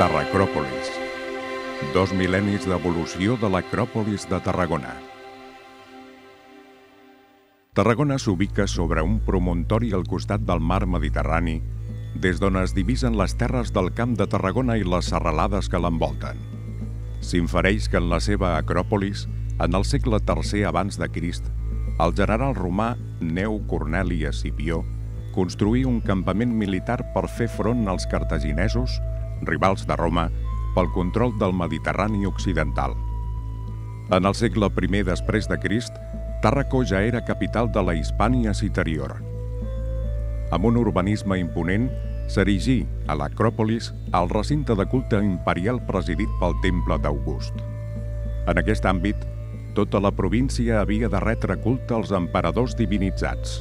Terracròpolis. Dos mil·lennis d'evolució de l'acròpolis de Tarragona. Tarragona s'ubica sobre un promontori al costat del mar Mediterrani, des d'on es divisen les terres del Camp de Tarragona i les serralades que l'envolten. S'infereix que en la seva acròpolis, en el segle III abans de Crist, el general romà Neu Corneli Escipió construí un campament militar per fer front als cartaginesos rivals de Roma, pel control del Mediterrani occidental. En el segle I després de Crist, Tàrraco ja era capital de la Hispània Citerior. Amb un urbanisme imponent, s'erigí a l'Acròpolis el recinte de culte imperial presidit pel Temple d'August. En aquest àmbit, tota la província havia de retre culte als emperadors divinitzats.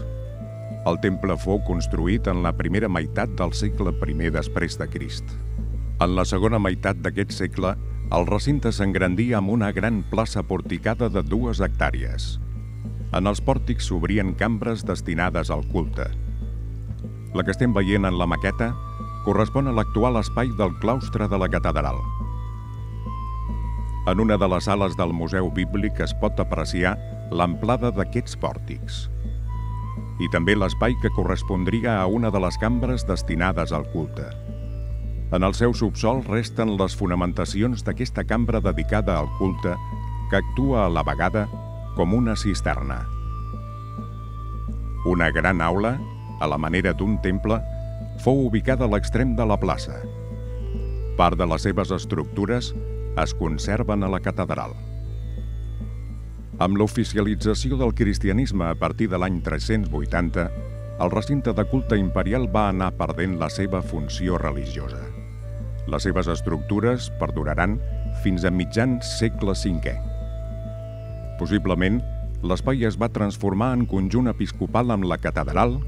El temple fou construït en la primera meitat del segle I després de Crist. En la segona meitat d'aquest segle, el recinte s'engrandia amb una gran plaça porticada de dues hectàrees. En els pòrtics s'obrien cambres destinades al culte. La que estem veient en la maqueta correspon a l'actual espai del claustre de la catedral. En una de les sales del Museu Bíblic es pot apreciar l'amplada d'aquests pòrtics i també l'espai que correspondria a una de les cambres destinades al culte. En el seu subsol resten les fonamentacions d'aquesta cambra dedicada al culte que actua a la vegada com una cisterna. Una gran aula, a la manera d'un temple, fou ubicada a l'extrem de la plaça. Part de les seves estructures es conserven a la catedral. Amb l'oficialització del cristianisme a partir de l'any 380, el recinte de culte imperial va anar perdent la seva funció religiosa. Les seves estructures perduraran fins a mitjan segle V. Possiblement, l'espai es va transformar en conjunt episcopal amb la catedral,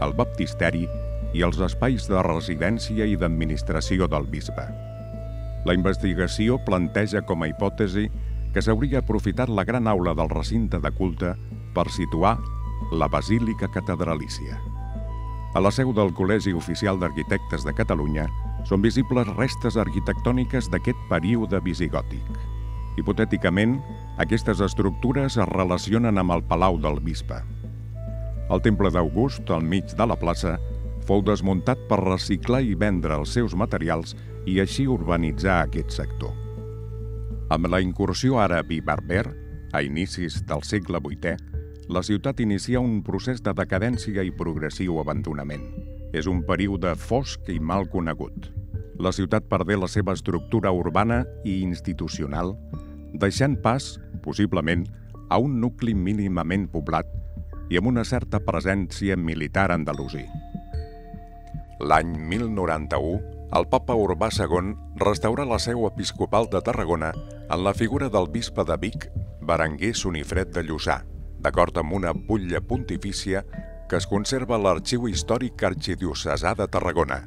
el baptisteri i els espais de residència i d'administració del bisbe. La investigació planteja com a hipòtesi que s'hauria aprofitat la gran aula del recinte de culte per situar la Basílica Catedralícia. A la seu del Col·legi Oficial d'Arquitectes de Catalunya són visibles restes arquitectòniques d'aquest període visigòtic. Hipotèticament, aquestes estructures es relacionen amb el Palau del Bisbe. El temple d'August, al mig de la plaça, fou desmuntat per reciclar i vendre els seus materials i així urbanitzar aquest sector. Amb la incursió àrab i berber, a inicis del segle VIII, la ciutat inicia un procés de decadència i progressiu abandonament. És un període fosc i mal conegut. La ciutat perdé la seva estructura urbana i institucional, deixant pas, possiblement, a un nucli mínimament poblat i amb una certa presència militar andalusí. L'any 1091, el papa Urbà II restaurà la seu episcopal de Tarragona en la figura del bisbe de Vic, Berenguer Sonifred de Lluçà, d'acord amb una butlla pontifícia que es conserva a l'Arxiu Històric Arxidiocesà de Tarragona.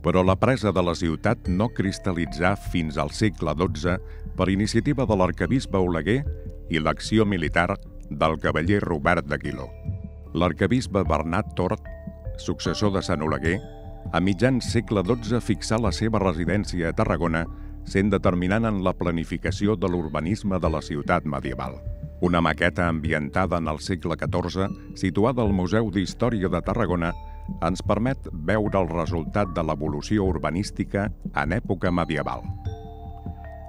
Però la presa de la ciutat no cristal·litzà fins al segle XII per iniciativa de l'arcabisbe Oleguer i l'acció militar del cavaller Robert d'Aguiló. L'arcabisbe Bernat Tort, successor de Sant Oleguer, a mitjan segle XII fixà la seva residència a Tarragona, sent determinant en la planificació de l'urbanisme de la ciutat medieval. Una maqueta ambientada en el segle XIV, situada al Museu d'Història de Tarragona, ens permet veure el resultat de l'evolució urbanística en època medieval.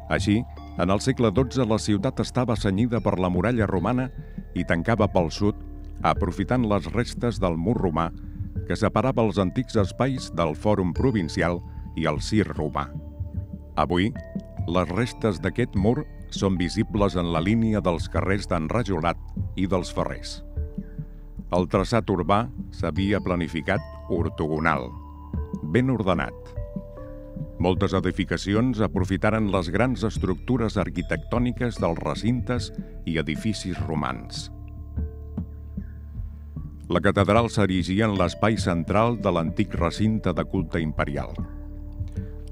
Així, en el segle XII la ciutat estava senyida per la muralla romana i tancava pel sud, aprofitant les restes del mur romà que separava els antics espais del fòrum provincial i el cir romà. Avui, les restes d'aquest mur són visibles en la línia dels carrers d'en Rajolat i dels Ferrers. El traçat urbà s'havia planificat ortogonal, ben ordenat. Moltes edificacions aprofitaren les grans estructures arquitectòniques dels recintes i edificis romans. La catedral s'erigia en l'espai central de l'antic recinte de culte imperial.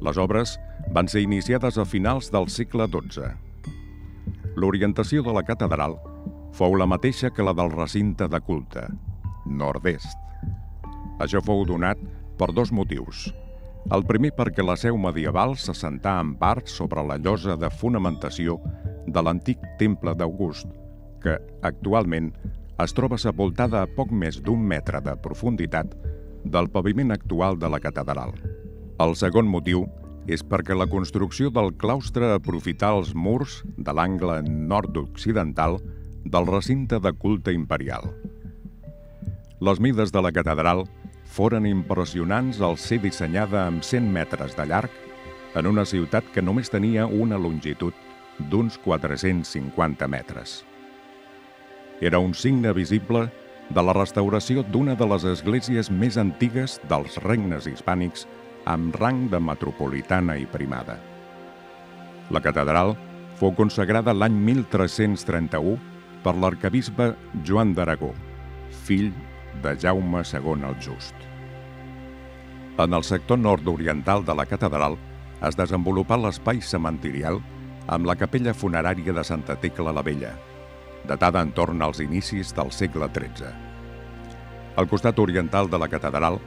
Les obres van ser iniciades a finals del segle XII l'orientació de la catedral fou la mateixa que la del recinte de culte, nord-est. Això fou donat per dos motius. El primer perquè la seu medieval s'assentà en part sobre la llosa de fonamentació de l'antic temple d'August, que actualment es troba sepultada a poc més d'un metre de profunditat del paviment actual de la catedral. El segon motiu és perquè la construcció del claustre aprofità els murs de l'angle nord-occidental del recinte de culte imperial. Les mides de la catedral foren impressionants al ser dissenyada amb 100 metres de llarg en una ciutat que només tenia una longitud d'uns 450 metres. Era un signe visible de la restauració d'una de les esglésies més antigues dels regnes hispànics amb rang de metropolitana i primada. La catedral fou consagrada l'any 1331 per l'arcabisbe Joan d'Aragó, fill de Jaume II el Just. En el sector nord-oriental de la catedral es desenvolupà l'espai cementirial amb la capella funerària de Santa Tecla la Vella, datada entorn als inicis del segle XIII. Al costat oriental de la catedral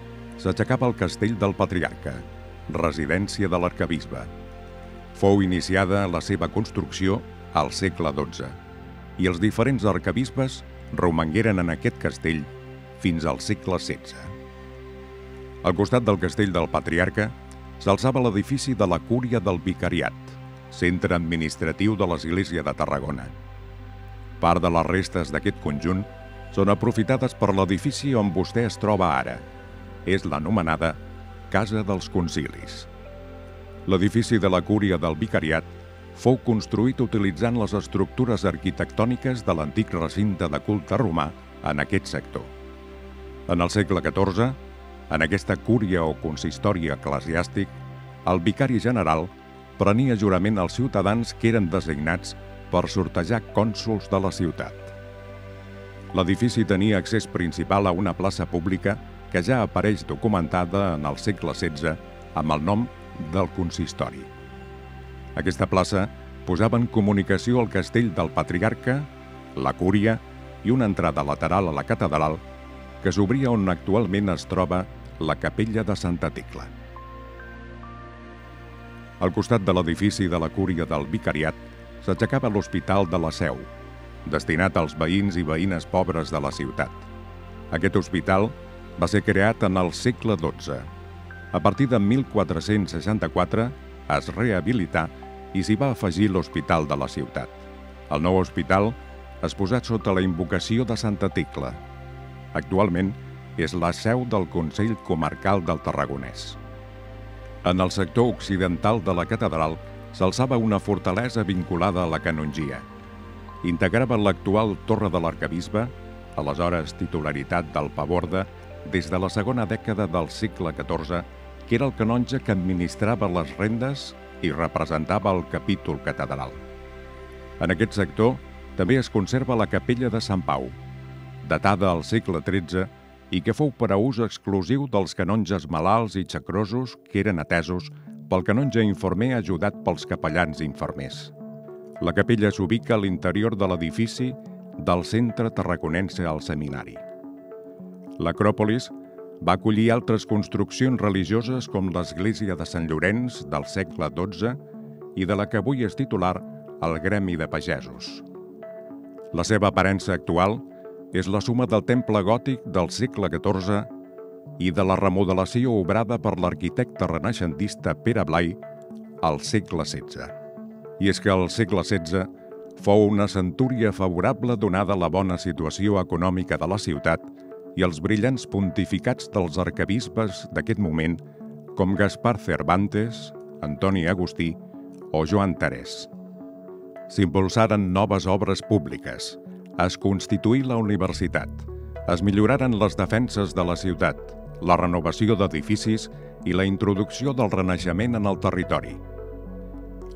s'aixecava el castell del Patriarca, residència de l'arcabisbe. Fou iniciada la seva construcció al segle XII i els diferents arcabisbes romangueren en aquest castell fins al segle XVI. Al costat del castell del Patriarca s'alçava l'edifici de la Cúria del Vicariat, centre administratiu de l'Església de Tarragona. Part de les restes d'aquest conjunt són aprofitades per l'edifici on vostè es troba ara. És l'anomenada Casa dels Concilis. L'edifici de la Cúria del Vicariat fou construït utilitzant les estructures arquitectòniques de l'antic recinte de culte romà en aquest sector. En el segle XIV, en aquesta cúria o consistori eclesiàstic, el vicari general prenia jurament als ciutadans que eren designats per sortejar cònsols de la ciutat. L'edifici tenia accés principal a una plaça pública que ja apareix documentada en el segle XVI amb el nom del consistori. Aquesta plaça posava en comunicació el castell del Patriarca, la Cúria i una entrada lateral a la catedral que s'obria on actualment es troba la capella de Santa Tecla. Al costat de l'edifici de la Cúria del Vicariat s'aixecava l'Hospital de la Seu, destinat als veïns i veïnes pobres de la ciutat. Aquest hospital va ser creat en el segle XII. A partir de 1464 es rehabilità i s'hi va afegir l'Hospital de la ciutat. El nou hospital es posat sota la invocació de Santa Tecla. Actualment és la seu del Consell Comarcal del Tarragonès. En el sector occidental de la catedral s'alçava una fortalesa vinculada a la canongia. Integrava l'actual Torre de l'Arcabisbe, aleshores titularitat del Paborda, des de la segona dècada del segle XIV, que era el canonge que administrava les rendes i representava el capítol catedral. En aquest sector també es conserva la capella de Sant Pau, datada al segle XIII i que fou per a ús exclusiu dels canonges malalts i xacrosos que eren atesos pel canonge infermer ajudat pels capellans infermers. La capella s'ubica a l'interior de l'edifici del Centre Tarraconense al Seminari. L'Acròpolis va acollir altres construccions religioses com l'església de Sant Llorenç del segle XII i de la que avui és titular el Gremi de Pagesos. La seva aparença actual és la suma del temple gòtic del segle XIV i de la remodelació obrada per l'arquitecte renaixentista Pere Blai al segle XVI. I és que al segle XVI fou una centúria favorable donada la bona situació econòmica de la ciutat i els brillants pontificats dels arcabisbes d'aquest moment com Gaspar Cervantes, Antoni Agustí o Joan Terès. S'impulsaren noves obres públiques – es constituí la universitat, es milloraren les defenses de la ciutat, la renovació d'edificis i la introducció del renaixement en el territori.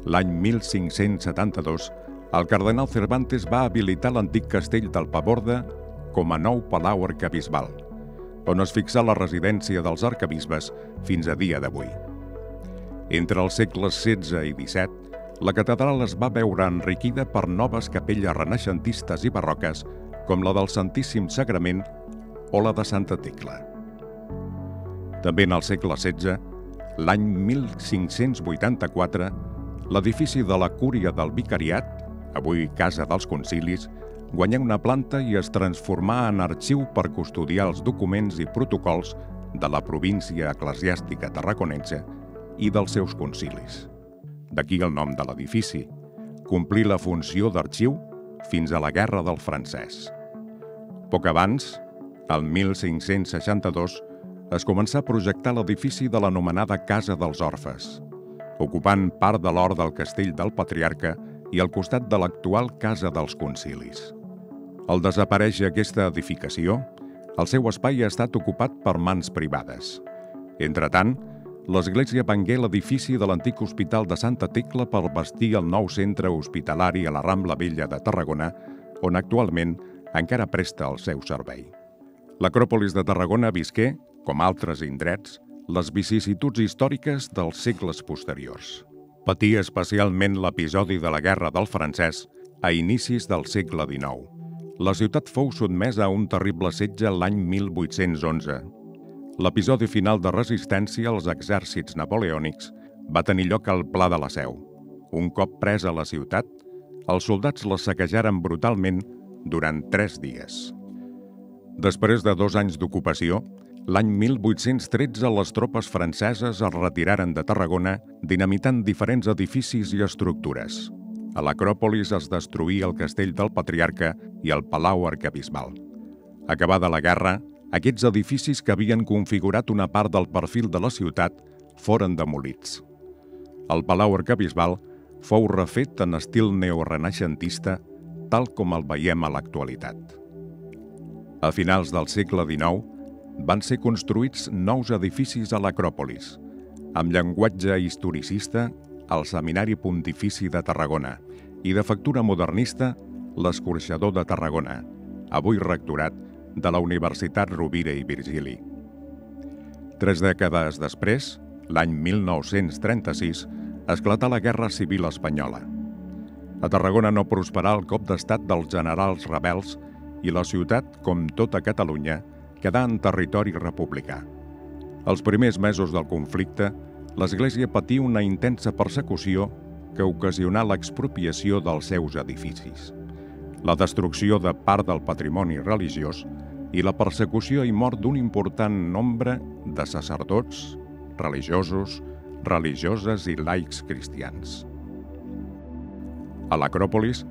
L'any 1572, el cardenal Cervantes va habilitar l'antic castell del Paborda com a nou palau arcabisbal, on es fixà la residència dels arcabisbes fins a dia d'avui. Entre els segles XVI i XVII, la catedral es va veure enriquida per noves capelles renaixentistes i barroques, com la del Santíssim Sagrament o la de Santa Tecla. També en el segle XVI, l'any 1584, l'edifici de la Cúria del Vicariat, avui Casa dels Concilis, guanyà una planta i es transformà en arxiu per custodiar els documents i protocols de la província eclesiàstica tarraconense i dels seus concilis. D'aquí el nom de l'edifici. Complir la funció d'arxiu fins a la Guerra del Francès. Poc abans, el 1562, es començà a projectar l'edifici de l'anomenada Casa dels Orfes, ocupant part de l'hort del castell del Patriarca i al costat de l'actual Casa dels Concilis. Al desaparèixer aquesta edificació, el seu espai ha estat ocupat per mans privades. Entretant, l'Església vengué l'edifici de l'antic Hospital de Santa Tecla per bastir el nou centre hospitalari a la Rambla Vella de Tarragona, on actualment encara presta el seu servei. L'Acròpolis de Tarragona visqué, com altres indrets, les vicissituds històriques dels segles posteriors. Patí especialment l'episodi de la Guerra del Francès a inicis del segle XIX. La ciutat fou sotmesa a un terrible setge l'any 1811. L'episodi final de resistència als exèrcits napoleònics va tenir lloc al Pla de la Seu. Un cop presa la ciutat, els soldats la saquejaren brutalment durant tres dies. Després de dos anys d'ocupació, L'any 1813 les tropes franceses es retiraren de Tarragona dinamitant diferents edificis i estructures. A l'Acròpolis es destruí el castell del Patriarca i el Palau Arcabisbal. Acabada la guerra, aquests edificis que havien configurat una part del perfil de la ciutat foren demolits. El Palau Arcabisbal fou refet en estil neorenaixentista, tal com el veiem a l'actualitat. A finals del segle XIX, van ser construïts nous edificis a l'Acròpolis, amb llenguatge historicista al Seminari Pontifici de Tarragona i de factura modernista l'Escorxador de Tarragona, avui rectorat de la Universitat Rovira i Virgili. Tres dècades després, l'any 1936, esclatà la Guerra Civil Espanyola. A Tarragona no prosperà el cop d'estat dels generals rebels i la ciutat, com tota Catalunya, quedà en territori republicà. Els primers mesos del conflicte, l'Església patí una intensa persecució que ocasionà l'expropiació dels seus edificis, la destrucció de part del patrimoni religiós i la persecució i mort d'un important nombre de sacerdots, religiosos, religioses i laics cristians. A l'Acròpolis,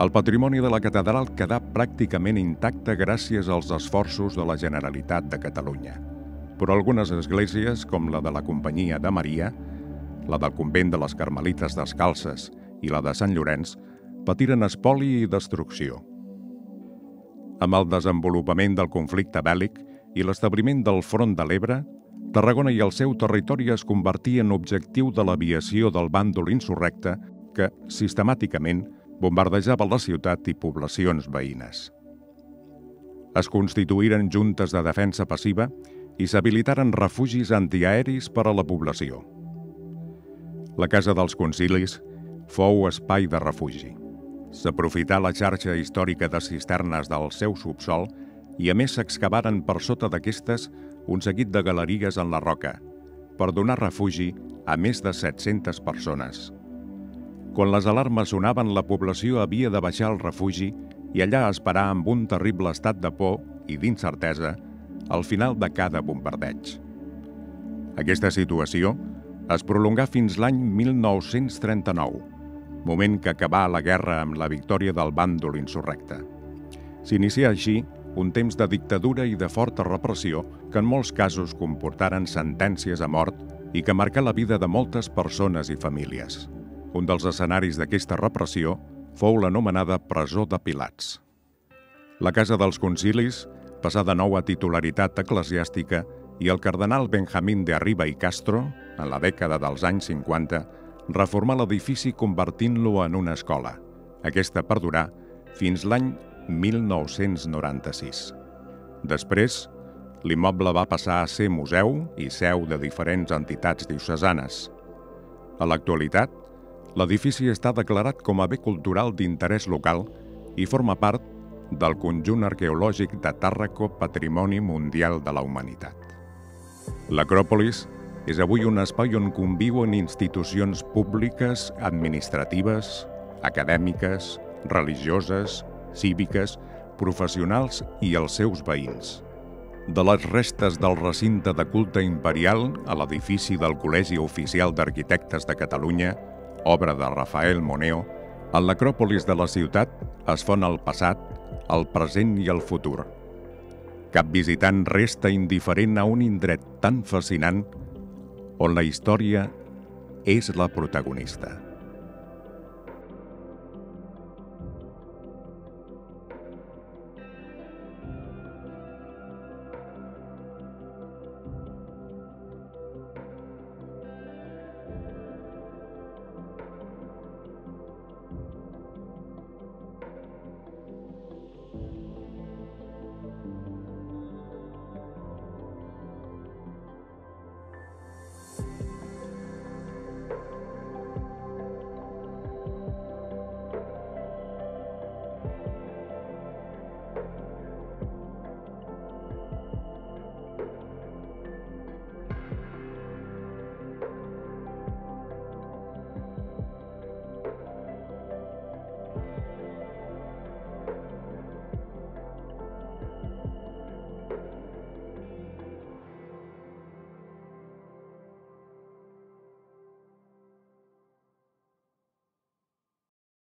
el patrimoni de la catedral quedà pràcticament intacte gràcies als esforços de la Generalitat de Catalunya. Però algunes esglésies, com la de la Companyia de Maria, la del convent de les Carmelites Descalces i la de Sant Llorenç, patiren espoli i destrucció. Amb el desenvolupament del conflicte bèl·lic i l'establiment del front de l'Ebre, Tarragona i el seu territori es convertien en objectiu de l'aviació del bàndol insurrecte que, sistemàticament, bombardejava la ciutat i poblacions veïnes. Es constituïren juntes de defensa passiva i s'habilitaren refugis antiaeris per a la població. La Casa dels Concilis fou espai de refugi. S'aprofità la xarxa històrica de cisternes del seu subsol i a més s'excavaren per sota d'aquestes un seguit de galeries en la roca per donar refugi a més de 700 persones. Quan les alarmes sonaven, la població havia de baixar al refugi i allà esperar amb un terrible estat de por i d'incertesa al final de cada bombardeig. Aquesta situació es prolongà fins l'any 1939, moment que acabà la guerra amb la victòria del bàndol insurrecte. S'inicià així un temps de dictadura i de forta repressió que en molts casos comportaren sentències a mort i que marcà la vida de moltes persones i famílies. Un dels escenaris d'aquesta repressió fou l'anomenada presó de Pilats. La Casa dels Concilis passà de nou a titularitat eclesiàstica i el cardenal Benjamín de Arriba i Castro, en la dècada dels anys 50, reformà l'edifici convertint-lo en una escola. Aquesta perdurà fins l'any 1996. Després, l'immoble va passar a ser museu i seu de diferents entitats diocesanes. A l'actualitat, L'edifici està declarat com a bé cultural d'interès local i forma part del conjunt arqueològic de Tàrraco Patrimoni Mundial de la Humanitat. L'Acròpolis és avui un espai on conviuen institucions públiques, administratives, acadèmiques, religioses, cíviques, professionals i els seus veïns. De les restes del recinte de culte imperial a l'edifici del Col·legi Oficial d'Arquitectes de Catalunya, obra de Rafael Moneo, a l'acròpolis de la ciutat es fon el passat, el present i el futur. Cap visitant resta indiferent a un indret tan fascinant on la història és la protagonista.